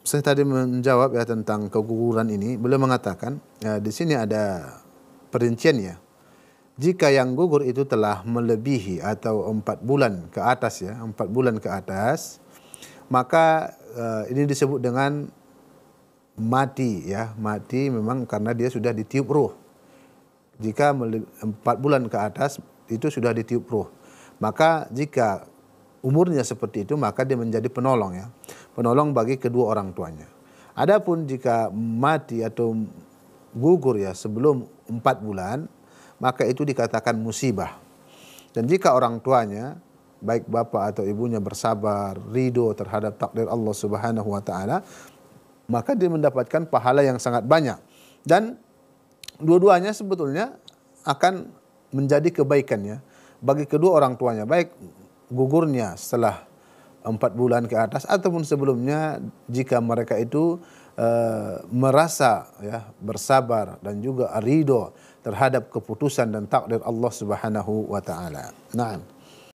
saya tadi menjawab ya tentang keguguran ini, beliau mengatakan ya, di sini ada perincian ya. Jika yang gugur itu telah melebihi atau empat bulan ke atas ya, empat bulan ke atas, maka uh, ini disebut dengan mati ya, mati memang karena dia sudah ditiup ruh. Jika empat bulan ke atas itu sudah ditiup ruh. Maka jika umurnya seperti itu maka dia menjadi penolong ya. Penolong bagi kedua orang tuanya. Adapun jika mati atau gugur ya sebelum empat bulan maka itu dikatakan musibah. Dan jika orang tuanya baik bapak atau ibunya bersabar ridho terhadap takdir Allah Subhanahu wa taala maka dia mendapatkan pahala yang sangat banyak. Dan dua-duanya sebetulnya akan menjadi kebaikan ya bagi kedua orang tuanya. Baik gugurnya setelah empat bulan ke atas ataupun sebelumnya jika mereka itu uh, merasa ya bersabar dan juga ridho terhadap keputusan dan takdir Allah Subhanahu wa taala. Naam.